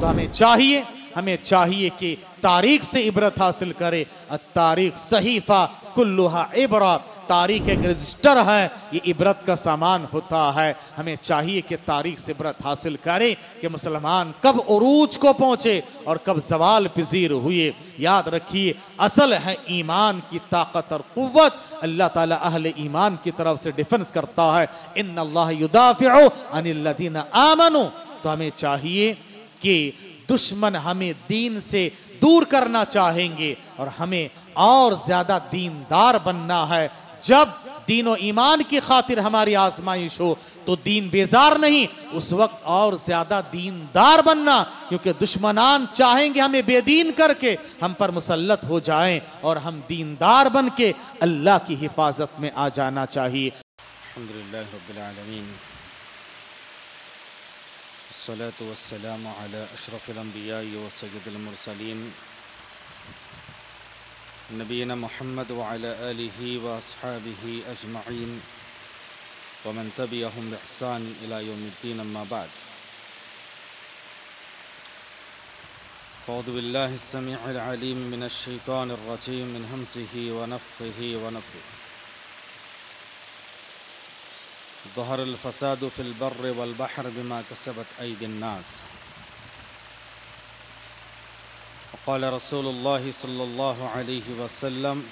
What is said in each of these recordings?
تو ہمیں چاہیے ہمیں چاہیے کہ تاریخ سے عبرت حاصل کرے۔ تاریخ صحیفہ کلوہا عبرت تاریخ ایک رجسٹر ہے، یہ عبرت کا سامان ہوتا ہے۔ ہمیں چاہیے کہ تاریخ سے عبرت حاصل کرے کہ مسلمان کب عروج کو پہنچے اور کب زوال پذیر ہوئے۔ یاد رکھیے، اصل ہے ایمان کی طاقت اور قوت۔ اللہ تعالی اہل ایمان کی طرف سے ڈیفنس کرتا ہے، ان اللہ یدافع عن الذین آمنوا۔ تو ہمیں چاہیے کہ دشمن ہمیں دین سے دور کرنا چاہیں گے اور ہمیں اور زیادہ دیندار بننا ہے۔ جب دین و ایمان کی خاطر ہماری آزمائش ہو تو دین بیزار نہیں، اس وقت اور زیادہ دیندار بننا، کیونکہ دشمنان چاہیں گے ہمیں بے دین کر کے ہم پر مسلط ہو جائیں اور ہم دیندار بن کے اللہ کی حفاظت میں آ جانا چاہیے۔ الحمد لله رب العالمين الصلاة والسلام على أشرف الأنبياء وسيد المرسلين. نبينا محمد وعلى آله وأصحابه أجمعين. ومن تبعهم بإحسان إلى يوم الدين أما بعد. أعوذ بالله السميع العليم من الشيطان الرجيم من همسه ونفخه ونفخه. ظهر الفساد في البر والبحر بما كسبت أيدي الناس. وقال رسول الله صلى الله عليه وسلم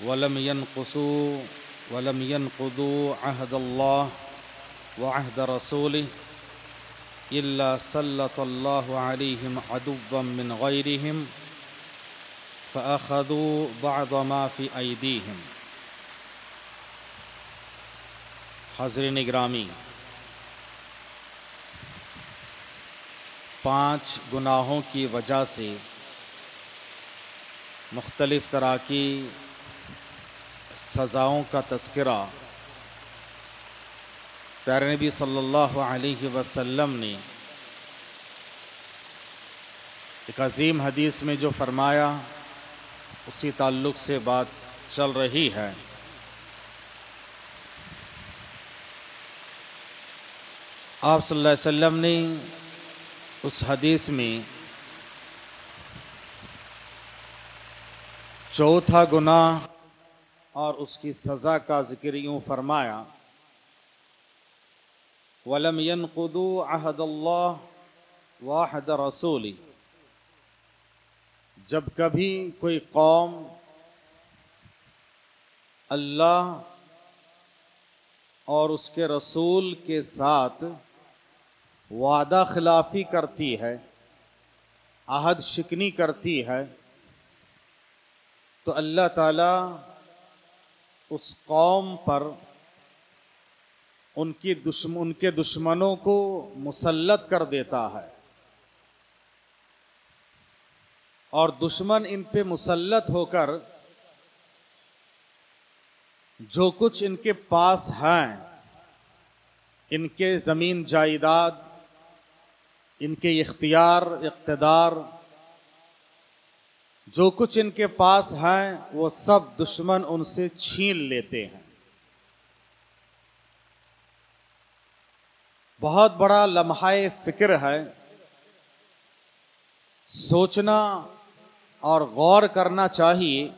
ولم ينقصوا ولم ينقضوا عهد الله وعهد رسوله إلا سلط الله عليهم عدوا من غيرهم فأخذوا بعض ما في أيديهم. حضرین گرامی پانچ گناہوں کی وجہ سے مختلف طرح کی سزاؤں کا تذکرہ۔ پیارے نبی صلی اللہ علیہ وسلم نے ایک عظیم حدیث میں جو فرمایا، اسی تعلق سے بات چل رہی ہے۔ آپ صلی اللہ علیہ وسلم نے اس حدیث میں چوتھا گناہ اور اس کی سزا کا ذکر یوں فرمایا، ولم ينقضوا عهد الله وعهد رسولی جب کبھی کوئی قوم اللہ اور اس کے رسول کے ساتھ وعدہ خلافی کرتی ہے، عہد شکنی کرتی ہے، تو اللہ تعالی اس قوم پر ان کی دشم، ان کے دشمنوں کو مسلط کر دیتا ہے۔ اور دشمن ان پہ مسلط ہو کر جو کچھ ان کے پاس ہیں، ان کے زمین جائیداد ان کے اختیار، اقتدار، جو کچھ ان کے پاس ہیں، وہ سب دشمن ان سے چھین لیتے ہیں۔ بہت بڑا لمحہ فکر ہے۔ سوچنا اور غور کرنا چاہیے،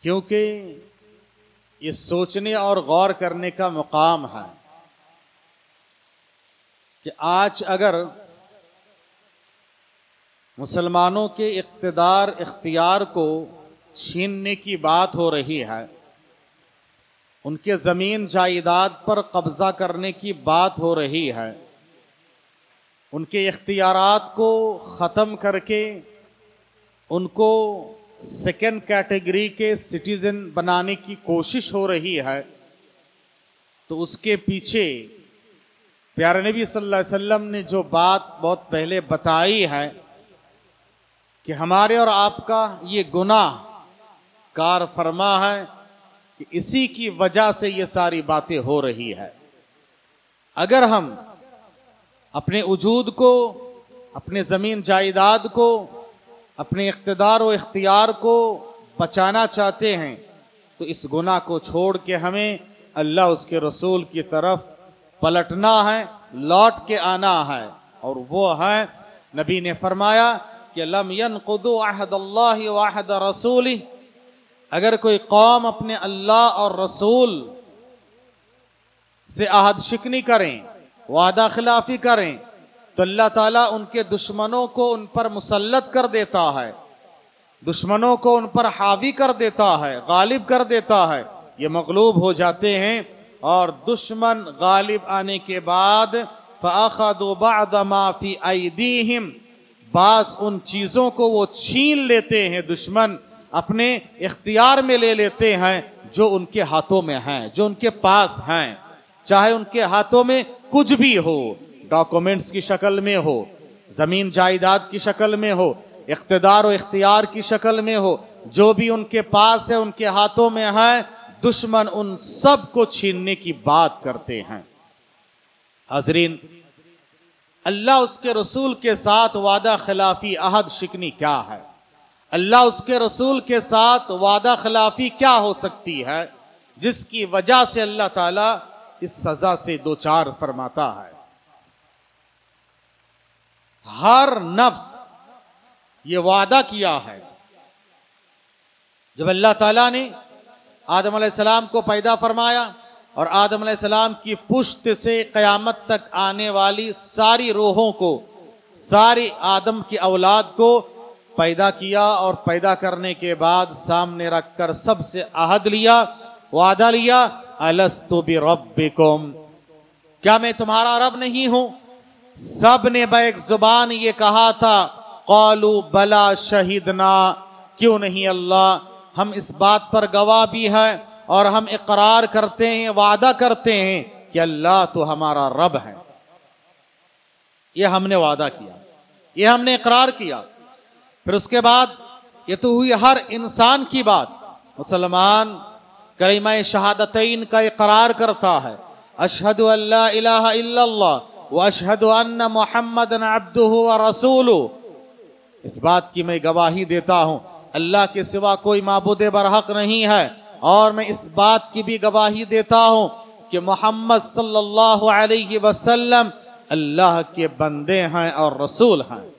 کیونکہ یہ سوچنے اور غور کرنے کا مقام ہے۔ کہ آج اگر مسلمانوں کے اقتدار اختیار کو چھیننے کی بات ہو رہی ہے، ان کے زمین جائیداد پر قبضہ کرنے کی بات ہو رہی ہے، ان کے اختیارات کو ختم کر کے ان کو سیکنڈ کیٹیگری کے سٹیزن بنانے کی کوشش ہو رہی ہے، تو اس کے پیچھے پیارے نبی صلی اللہ علیہ وسلم نے جو بات بہت پہلے بتائی ہے کہ ہمارے اور آپ کا یہ گناہ کار فرما ہے کہ اسی کی وجہ سے یہ ساری باتیں ہو رہی ہے۔ اگر ہم اپنے وجود کو، اپنے زمین جائیداد کو، اپنے اقتدار و اختیار کو بچانا چاہتے ہیں تو اس گناہ کو چھوڑ کے ہمیں اللہ اس کے رسول کی طرف پلٹنا ہے، لوٹ کے آنا ہے۔ اور وہ ہے نبی نے فرمایا کہ لم ينقضوا عہد اللہ وعہد رسولی، اگر کوئی قوم اپنے اللہ اور رسول سے عہد شکنی کریں، وعدہ خلافی کریں، تو اللہ تعالیٰ ان کے دشمنوں کو ان پر مسلط کر دیتا ہے۔ دشمنوں کو ان پر حاوی کر دیتا ہے، غالب کر دیتا ہے۔ یہ مغلوب ہو جاتے ہیں۔ اور دشمن غالب آنے کے بعد فَأَخَذُوا بَعْدَ مَا فِي أَيْدِيهِمْ، بعض ان چیزوں کو وہ چھین لیتے ہیں، دشمن اپنے اختیار میں لے لیتے ہیں جو ان کے ہاتھوں میں ہیں، جو ان کے پاس ہیں۔ چاہے ان کے ہاتھوں میں کچھ بھی ہو، ڈاکومنٹس کی شکل میں ہو، زمین جائیداد کی شکل میں ہو، اقتدار و اختیار کی شکل میں ہو، جو بھی ان کے پاس ہے، ان کے ہاتھوں میں ہے دشمن ان سب کو چھیننے کی بات کرتے ہیں۔ حضرین اللہ اس کے رسول کے ساتھ وعدہ خلافی عہد شکنی کیا ہے؟ اللہ اس کے رسول کے ساتھ وعدہ خلافی کیا ہو سکتی ہے؟ جس کی وجہ سے اللہ تعالی اس سزا سے دو چار فرماتا ہے۔ ہر نفس یہ وعدہ کیا ہے۔ جب اللہ تعالیٰ نے آدم علیہ السلام کو پیدا فرمایا اور آدم علیہ السلام کی پشت سے قیامت تک آنے والی ساری روحوں کو، ساری آدم کی اولاد کو پیدا کیا اور پیدا کرنے کے بعد سامنے رکھ کر سب سے عہد لیا، وعدہ لیا، الستو بربکم۔ کیا میں تمہارا رب نہیں ہوں؟ سب نے بیک زبان یہ کہا تھا، قالو بلا شہیدنا کیوں نہیں اللہ؟ ہم اس بات پر گواہ بھی ہے اور ہم اقرار کرتے ہیں، وعدہ کرتے ہیں کہ اللہ تو ہمارا رب ہے۔ یہ ہم نے وعدہ کیا، یہ ہم نے اقرار کیا۔ پھر اس کے بعد یہ تو ہوئی ہر انسان کی بات۔ مسلمان کریمہ شہادتین کا اقرار کرتا ہے۔ اشہد اللہ الہ الا اللہ و اشہد ان محمد عبدہ و رسول اس بات کی میں گواہی دیتا ہوں۔ اللہ کے سوا کوئی معبود برحق نہیں ہے۔ اور میں اس بات کی بھی گواہی دیتا ہوں کہ محمد صلی اللہ علیہ وسلم اللہ کے بندے ہیں اور رسول ہیں۔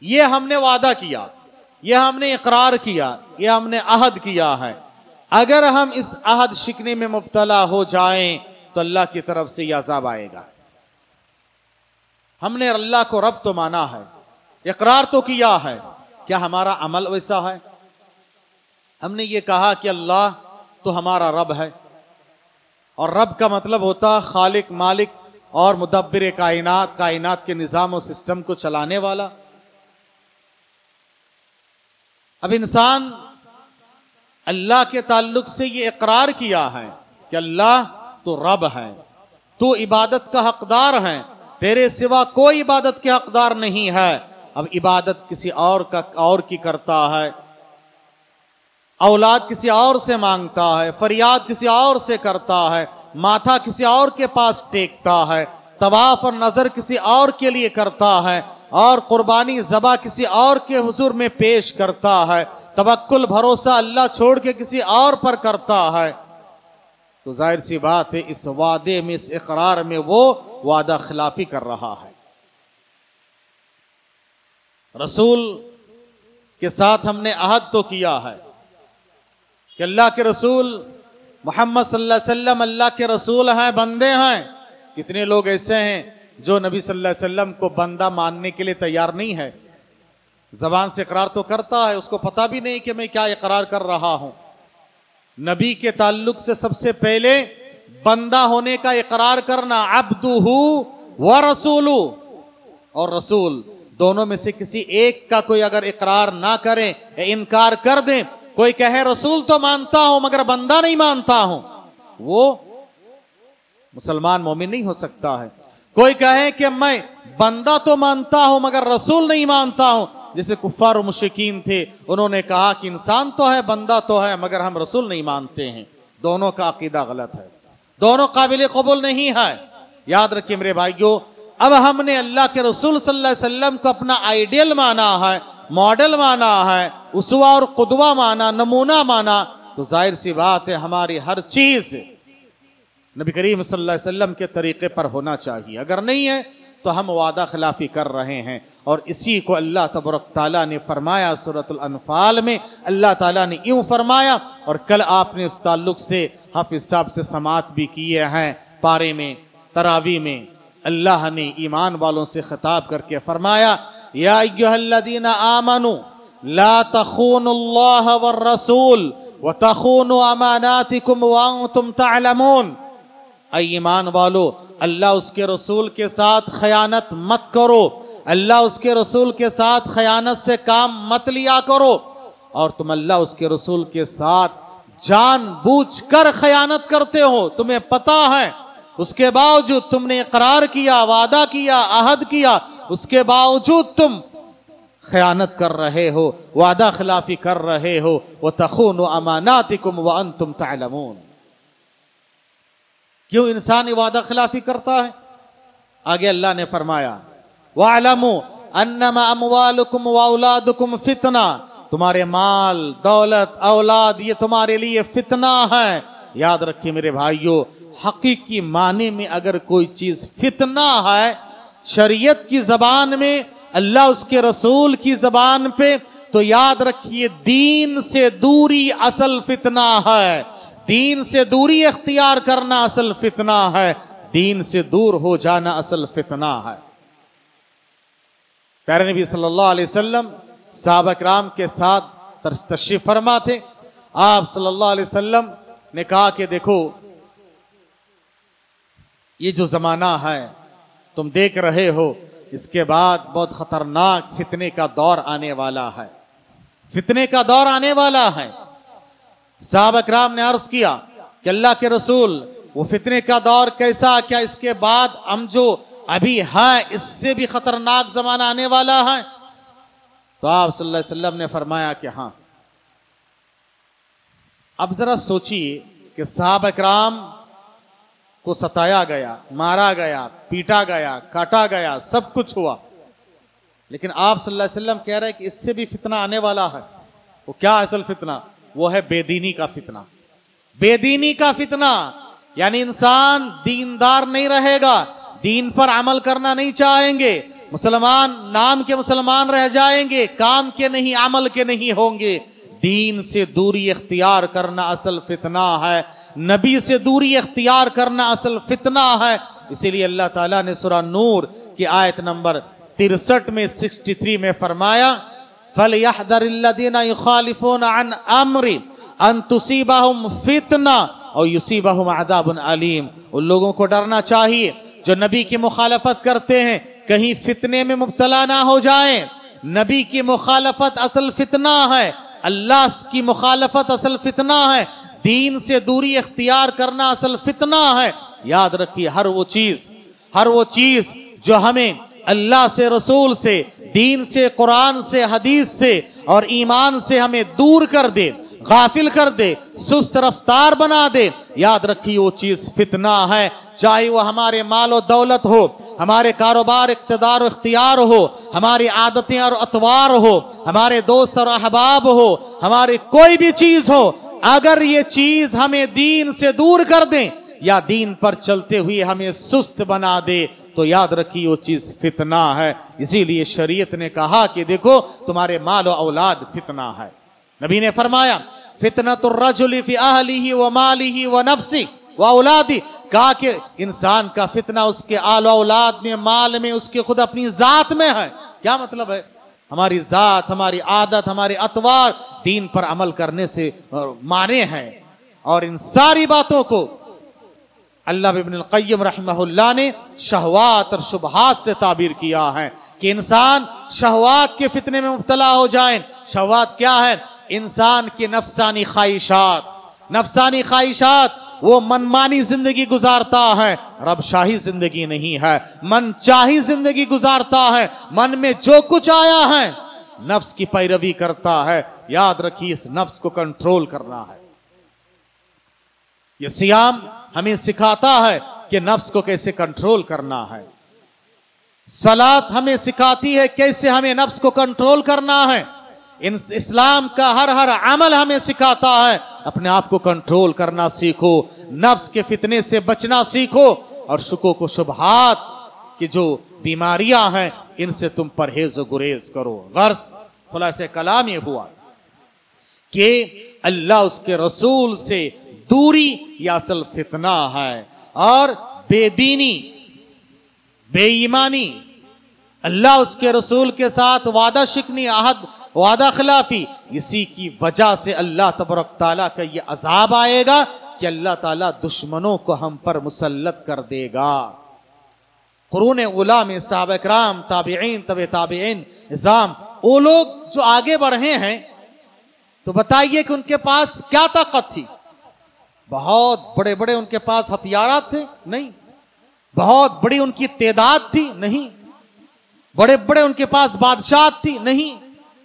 یہ ہم نے وعدہ کیا، یہ ہم نے اقرار کیا، یہ ہم نے عہد کیا ہے۔ اگر ہم اس عہد شکنے میں مبتلا ہو جائیں تو اللہ کی طرف سے یہ عذاب آئے گا۔ ہم نے اللہ کو رب تو مانا ہے، اقرار تو کیا ہے۔ کیا ہمارا عمل ویسا ہے؟ ہم نے یہ کہا کہ اللہ تو ہمارا رب ہے۔ اور رب کا مطلب ہوتا خالق، مالک اور مدبر کائنات کائنات کے نظام و سسٹم کو چلانے والا۔ اب انسان اللہ کے تعلق سے یہ اقرار کیا ہے کہ اللہ تو رب ہے، تو عبادت کا حقدار ہے۔ تیرے سوا کوئی عبادت کے حقدار نہیں ہے۔ اب عبادت کسی اور کا اور کی کرتا ہے، اولاد کسی اور سے مانگتا ہے، فریاد کسی اور سے کرتا ہے، ماتھا کسی اور کے پاس ٹیکتا ہے، طواف اور نظر کسی اور کے لیے کرتا ہے، اور قربانی زبا کسی اور کے حضور میں پیش کرتا ہے، توکل، بھروسہ اللہ چھوڑ کے کسی اور پر کرتا ہے۔ تو ظاہر سی بات ہے، اس وعدے میں، اس اقرار میں وہ وعدہ خلافی کر رہا ہے۔ رسول کے ساتھ ہم نے عہد تو کیا ہے کہ اللہ کے رسول محمد صلی اللہ علیہ وسلم اللہ کے رسول ہیں، بندے ہیں۔ کتنے لوگ ایسے ہیں جو نبی صلی اللہ علیہ وسلم کو بندہ ماننے کے لیے تیار نہیں ہے۔ زبان سے اقرار تو کرتا ہے، اس کو پتا بھی نہیں کہ میں کیا اقرار کر رہا ہوں۔ نبی کے تعلق سے سب سے پہلے بندہ ہونے کا اقرار کرنا ابد و رسول اور رسول دونوں میں سے کسی ایک کا کوئی اگر اقرار نہ کریں انکار کر دیں، کوئی کہے رسول تو مانتا ہوں مگر بندہ نہیں مانتا ہوں، وہ مسلمان مومن نہیں ہو سکتا ہے۔ کوئی کہے کہ میں بندہ تو مانتا ہوں مگر رسول نہیں مانتا ہوں، جیسے کفار و مشکین تھے، انہوں نے کہا کہ انسان تو ہے، بندہ تو ہے، مگر ہم رسول نہیں مانتے ہیں۔ دونوں کا عقیدہ غلط ہے۔ دونوں قابل قبول نہیں ہے۔ یاد رکھیں میرے بھائیوں اب ہم نے اللہ کے رسول صلی اللہ علیہ وسلم کو اپنا آئیڈیل مانا ہے، ماڈل مانا ہے، اسوا اور قدوہ مانا، نمونہ مانا۔ تو ظاہر سی بات ہے، ہماری ہر چیز نبی کریم صلی اللہ علیہ وسلم کے طریقے پر ہونا چاہیے۔ اگر نہیں ہے، تو ہم وعدہ خلافی کر رہے ہیں۔ اور اسی کو اللہ تبرک تعالیٰ نے فرمایا صورت الانفال میں۔ اللہ تعالیٰ نے یوں فرمایا، اور کل آپ نے اس تعلق سے، حافظ صاحب سے سماعت بھی کیے ہیں، پارے میں، تراوی میں۔ اللہ نے ایمان والوں سے خطاب کر کے فرمایا، یا ایوہ الذین آمنوا، لا تخونوا اللہ والرسول وتخونوا اماناتکم وانتم تعلمون۔ اے ایمان والو، اللہ اس کے رسول کے ساتھ خیانت مت کرو۔ اللہ اس کے رسول کے ساتھ خیانت سے کام مت لیا کرو۔ اور تم اللہ اس کے رسول کے ساتھ جان بوجھ کر خیانت کرتے ہو، تمہیں پتا ہے۔ اس کے باوجود تم نے اقرار کیا، وعدہ کیا، عہد کیا، اس کے باوجود تم خیانت کر رہے ہو، وعدہ خلافی کر رہے ہو وہ تخون و اماناتکم وانتم تعلمون۔ کیوں انسان وعدہ خلافی کرتا ہے؟ آگے اللہ نے فرمایا وَعْلَمُوا أَنَّمَا أَمْوَالُكُمْ وَأَوْلَادُكُمْ فِتْنَا تمہارے مال، دولت، اولاد، یہ تمہارے لیے فتنہ ہے۔ یاد رکھیے میرے بھائیوں حقیقی معنی میں اگر کوئی چیز فتنہ ہے، شریعت کی زبان میں، اللہ اس کے رسول کی زبان پہ، تو یاد رکھیے دین سے دوری اصل فتنہ ہے۔ دین سے دوری اختیار کرنا اصل فتنہ ہے۔ دین سے دور ہو جانا اصل فتنہ ہے۔ پیارے نبی صلی اللہ علیہ وسلم، صحابہ کرام کے ساتھ تشریف فرما تھے۔ آپ صلی اللہ علیہ وسلم نے کہا کہ دیکھو یہ جو زمانہ ہے، تم دیکھ رہے ہو، اس کے بعد بہت خطرناک فتنے کا دور آنے والا ہے۔ فتنے کا دور آنے والا ہے۔ صحابہ کرام نے عرض کیا کہ اللہ کے رسول، وہ فتنے کا دور کیسا، کیا اس کے بعد ہم جو ابھی ہیں، اس سے بھی خطرناک زمانہ آنے والا ہے؟ تو آپ صلی اللہ علیہ وسلم نے فرمایا کہ ہاں۔ اب ذرا سوچیے کہ صحابہ کرام کو ستایا گیا، مارا گیا، پیٹا گیا، کاٹا گیا، سب کچھ ہوا۔ لیکن آپ صلی اللہ علیہ وسلم کہہ رہے کہ اس سے بھی فتنہ آنے والا ہے۔ وہ کیا اصل فتنہ؟ وہ ہے بے دینی کا فتنہ۔ بے دینی کا فتنہ یعنی انسان دیندار نہیں رہے گا، دین پر عمل کرنا نہیں چاہیں گے، مسلمان، نام کے مسلمان رہ جائیں گے، کام کے نہیں، عمل کے نہیں ہوں گے۔ دین سے دوری اختیار کرنا اصل فتنہ ہے، نبی سے دوری اختیار کرنا اصل فتنہ ہے۔ اسی لیے اللہ تعالیٰ نے سورہ نور کی آیت نمبر ترسٹھ میں سکسٹی تھری میں فرمایا، فَلْيَحْذَرِ الَّذِينَ يُخَالِفُونَ عَنْ أَمْرِ أَن تُصِيبَهُمْ فِتْنَةٌ اور يُصِيبَهُمْ عَذَابٌ علیم ان لوگوں کو ڈرنا چاہیے جو نبی کی مخالفت کرتے ہیں، کہیں فتنے میں مبتلا نہ ہو جائیں۔ نبی کی مخالفت اصل فتنہ ہے۔ اللہ کی مخالفت اصل فتنہ ہے دین سے دوری اختیار کرنا اصل فتنہ ہے یاد رکھیے ہر وہ چیز، ہر وہ چیز جو ہمیں اللہ سے، رسول سے، دین سے، قرآن سے، حدیث سے اور ایمان سے ہمیں دور کر دے۔ غافل کر دے، سست رفتار بنا دے۔ یاد رکھیے، وہ چیز فتنہ ہے۔ چاہے وہ ہمارے مال و دولت ہو، ہمارے کاروبار، اقتدار و اختیار ہو، ہماری عادتیں اور اتوار ہو، ہمارے دوست اور احباب ہو، ہماری کوئی بھی چیز ہو، اگر یہ چیز ہمیں دین سے دور کر دیں یا دین پر چلتے ہوئے ہمیں سست بنا دے، تو یاد رکھیے، وہ چیز فتنہ ہے۔ اسی لیے شریعت نے کہا کہ دیکھو، تمہارے مال و اولاد فتنہ ہے۔ نبی نے فرمایا فتنت الرجل فی اہلی و مالی و نفسی و اولادی کہا کہ انسان کا فتنہ اس کے آل و اولاد میں، مال میں، اس کے خود اپنی ذات میں ہے۔ کیا مطلب ہے؟ ہماری ذات، ہماری عادت، ہماری اتوار دین پر عمل کرنے سے مانے ہیں۔ اور ان ساری باتوں کو اللہ ابن القیم رحمہ اللہ نے شہوات اور شبہات سے تعبیر کیا ہے کہ انسان شہوات کے فتنے میں مبتلا ہو جائیں شہوات کیا ہے؟ انسان کی نفسانی خواہشات نفسانی خواہشات، وہ منمانی زندگی گزارتا ہے، رب شاہی زندگی نہیں ہے، من چاہی زندگی گزارتا ہے، من میں جو کچھ آیا ہے، نفس کی پیروی کرتا ہے، یاد رکھیے اس نفس کو کنٹرول کرنا ہے۔ یہ سیام ہمیں سکھاتا ہے کہ نفس کو کیسے کنٹرول کرنا ہے۔ سلاد ہمیں سکھاتی ہے کیسے ہمیں نفس کو کنٹرول کرنا ہے۔ اسلام کا ہر ہر عمل ہمیں سکھاتا ہے۔ اپنے آپ کو کنٹرول کرنا سیکھو، نفس کے فتنے سے بچنا سیکھو اور شکو کو شبہات کی جو بیماریاں ہیں، ان سے تم پرہیز و گریز کرو۔ غرض خلاص کلام یہ ہوا کہ اللہ اس کے رسول سے دوری یا اصل فتنہ ہے اور بے دینی، بے ایمانی، اللہ اس کے رسول کے ساتھ وعدہ شکنی، عہد وعدہ خلافی، اسی کی وجہ سے اللہ تبرک تعالیٰ کا یہ عذاب آئے گا کہ اللہ تعالیٰ دشمنوں کو ہم پر مسلط کر دے گا۔ قرون اولا میں صحابہ اکرام، تابعین، طب تابعین، نظام، وہ لوگ جو آگے بڑھے ہیں، تو بتائیے کہ ان کے پاس کیا طاقت تھی؟ بہت بڑے بڑے ان کے پاس ہتھیارات تھے؟ نہیں۔ بہت بڑی ان کی تعداد تھی؟ نہیں۔ بڑے بڑے ان کے پاس بادشاہ تھی؟ نہیں۔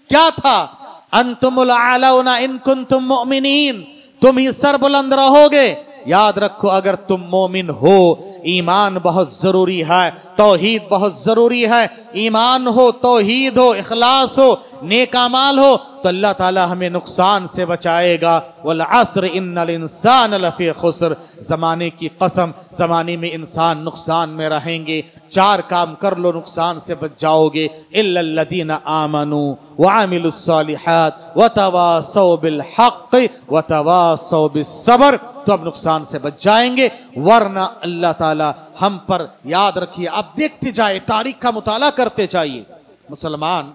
کیا تھا؟ انتم العلون ان کنتم مؤمنین تم ہی سر بلند رہو گے۔ یاد رکھو، اگر تم مومن ہو، ایمان بہت ضروری ہے، توحید بہت ضروری ہے، ایمان ہو، توحید ہو، اخلاص ہو، نیک مال ہو، تو اللہ تعالی ہمیں نقصان سے بچائے گا۔ والعصر ان الانسان لفی خسر۔ زمانے کی قسم، زمانے میں انسان نقصان میں رہیں گے۔ چار کام کر لو، نقصان سے بچ جاؤ گے۔ الا الذين امنوا وعملوا الصالحات وتواصوا بالحق وتواصوا بالصبر۔ تو اب نقصان سے بچ جائیں گے۔ ورنہ اللہ تعالی ہم پر یاد رکھیے اب دیکھتے جائے تاریخ کا مطالعہ کرتے چاہیے مسلمان،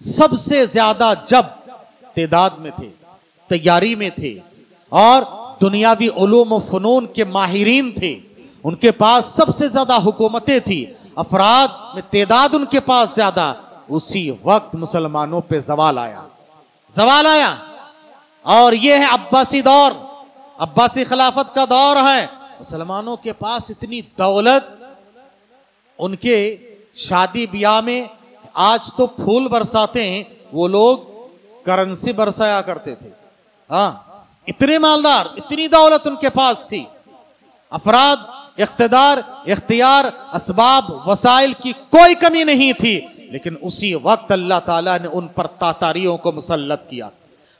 سب سے زیادہ جب تعداد میں تھے، تیاری میں تھے، اور دنیاوی علوم و فنون کے ماہرین تھے، ان کے پاس سب سے زیادہ حکومتیں تھی افراد میں تعداد ان کے پاس زیادہ۔ اسی وقت مسلمانوں پہ زوال آیا۔ زوال آیا۔ اور یہ ہے عباسی دور۔ عباسی خلافت کا دور ہے، مسلمانوں کے پاس اتنی دولت، ان کے شادی بیاہ میں آج تو پھول برساتے ہیں، وہ لوگ کرنسی برسایا کرتے تھے۔ ہاں اتنے مالدار، اتنی دولت ان کے پاس تھی۔ افراد، اقتدار، اختیار، اسباب، وسائل کی کوئی کمی نہیں تھی، لیکن اسی وقت اللہ تعالیٰ نے ان پر تاتاریوں کو مسلط کیا۔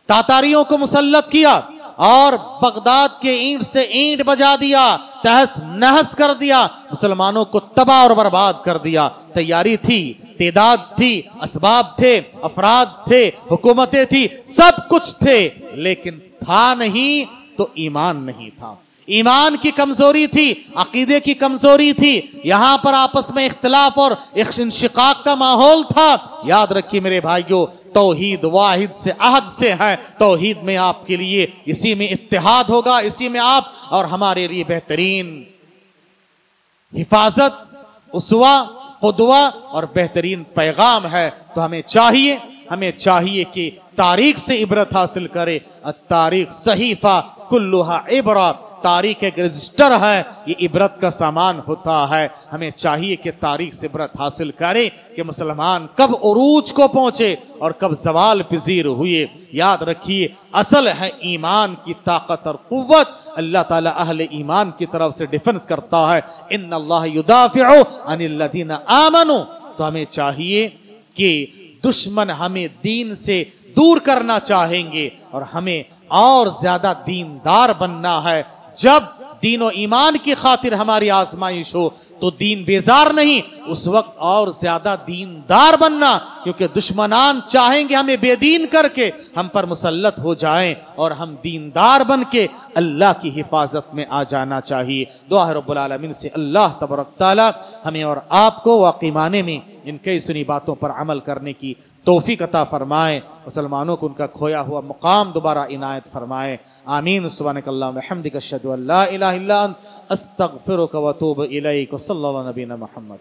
تاتاریوں کو مسلط کیا۔ اور بغداد کے اینٹ سے اینٹ بجا دیا تحس نحس کر دیا، مسلمانوں کو تباہ اور برباد کر دیا۔ تیاری تھی، تعداد تھی، اسباب تھے، افراد تھے، حکومتیں تھی سب کچھ تھے، لیکن تھا نہیں تو ایمان نہیں تھا۔ ایمان کی کمزوری تھی، عقیدے کی کمزوری تھی۔ یہاں پر آپس میں اختلاف اور انشقاق کا ماحول تھا۔ یاد رکھیے میرے بھائیوں توحید واحد سے عہد سے ہے، توحید میں آپ کے لیے اسی میں اتحاد ہوگا، اسی میں آپ اور ہمارے لیے بہترین حفاظت اسوا قدوہ اور بہترین پیغام ہے۔ تو ہمیں چاہیے ہمیں چاہیے کہ تاریخ سے عبرت حاصل کرے۔ تاریخ صحیفہ کلوہا عبرت۔ تاریخ ایک رجسٹر ہے، یہ عبرت کا سامان ہوتا ہے۔ ہمیں چاہیے کہ تاریخ سے عبرت حاصل کرے کہ مسلمان کب عروج کو پہنچے اور کب زوال پذیر ہوئے۔ یاد رکھیے، اصل ہے ایمان کی طاقت اور قوت۔ اللہ تعالی اہل ایمان کی طرف سے ڈیفنس کرتا ہے۔ ان اللہ یدافع عن الذین آمنوا۔ تو ہمیں چاہیے کہ دشمن ہمیں دین سے دور کرنا چاہیں گے اور ہمیں اور زیادہ دیندار بننا ہے۔ جب دین و ایمان کی خاطر ہماری آزمائش ہو تو دین بیزار نہیں، اس وقت اور زیادہ دیندار بننا، کیونکہ دشمنان چاہیں گے ہمیں بے دین کر کے ہم پر مسلط ہو جائیں اور ہم دیندار بن کے اللہ کی حفاظت میں آ جانا چاہیے۔ دعا رب العالمین سے اللہ تبرک تعالی ہمیں اور آپ کو واقعی میں ان کئی سنی باتوں پر عمل کرنے کی توفیق عطا فرمائے۔ مسلمانوں کو ان کا کھویا ہوا مقام دوبارہ عنایت فرمائے۔ آمین۔ سبحانک اللہ محمدک اشہدو اللہ الہ إله إلا أنت أستغفرك وأتوب إليك وصلى الله نبينا محمد.